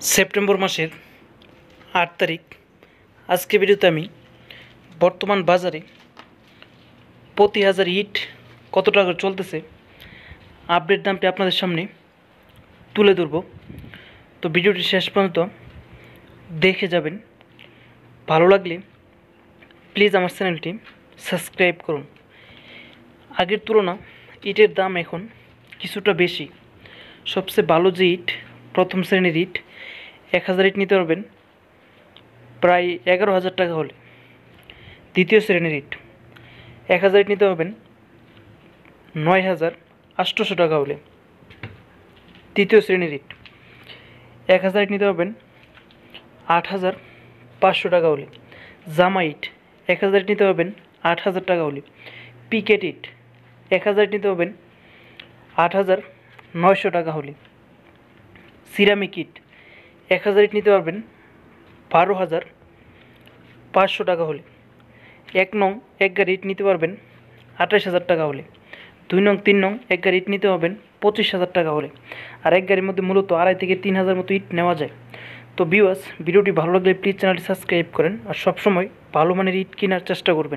September মাসের আট তারিখ। আজকে ভিডিওতে আমি বর্তমান বাজারে প্রতি হাজার ইট কত টাকা চলতেছে আপডেট দামটি আপনাদের সামনে তুলে ধরব। তো ভিডিওটি শেষ পর্যন্ত দেখে যাবেন। ভালো লাগলে প্লিজ আমার চ্যানেলটি সাবস্ক্রাইব করুন। আগের তুলনা ইটের দাম এখন কিছুটা বেশি। সবচেয়ে ভালো যে ইট প্রথম শ্রেণির ইট এক হাজার ইট নিতে পারবেন। প্রায় এগারো হাজার টাকা হলে। দ্বিতীয় শ্রেণির ইট। এক হাজার ইট নিতে পারবেন। নয় হাজার আটশোশো টাকা হলে। তৃতীয় শ্রেণির ইট। এক হাজার ইট নিতে পারবেন। আট হাজার পাঁচশো টাকা হলে। জামা ইট। এক হাজার ইট নিতে পারবেন। আট হাজার টাকা হলে। পিকেট ইট। এক হাজার ইট নিতে পারবেন। আট হাজার নয়শো টাকা হলে। সিরামিক ইট। এক হাজার ইট নিতে পারবেন। বারো হাজার পাঁচশো টাকা হলে। এক নং এক গাড়ি ইট নিতে পারবেন আঠাশ হাজার টাকা হলে। দুই নং তিন নং এক গাড়ি ইট নিতে পারবেন পঁচিশ হাজার টাকা হলে। আর এক গাড়ির মধ্যে মূলত আড়াই থেকে তিন হাজার মতো ইট নেওয়া যায়। তো বিওয়াস ভিডিওটি ভালো লাগলে প্লিজ চ্যানেলটি সাবস্ক্রাইব করেন আর সবসময় ভালো মানের ইট কেনার চেষ্টা করবেন।